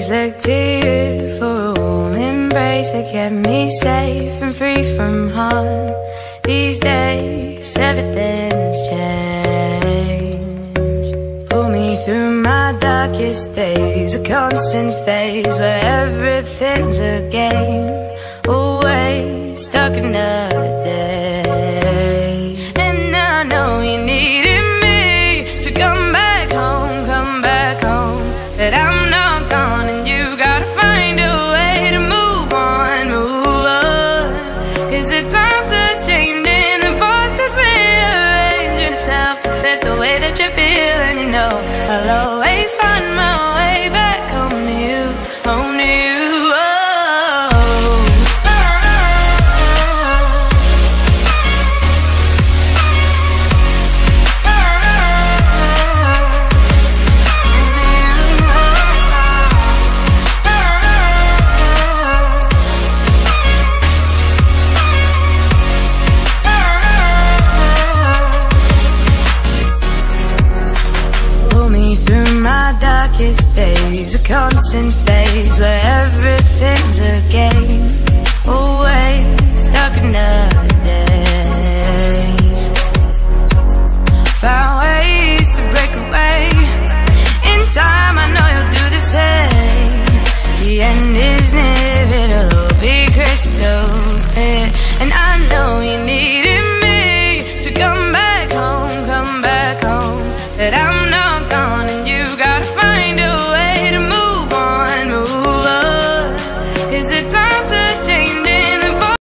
here for a warm embrace that kept me safe and free from harm. These days, everything's changed. Pull me through my darkest days, a constant phase where everything's a game. Always stuck in the day. And I know you needed me to come back home, come back home. But I'm darkest days, a constant phase where everything's a game. Always stuck in the day. Found ways to break away. In time, I know you'll do the same. The end is near,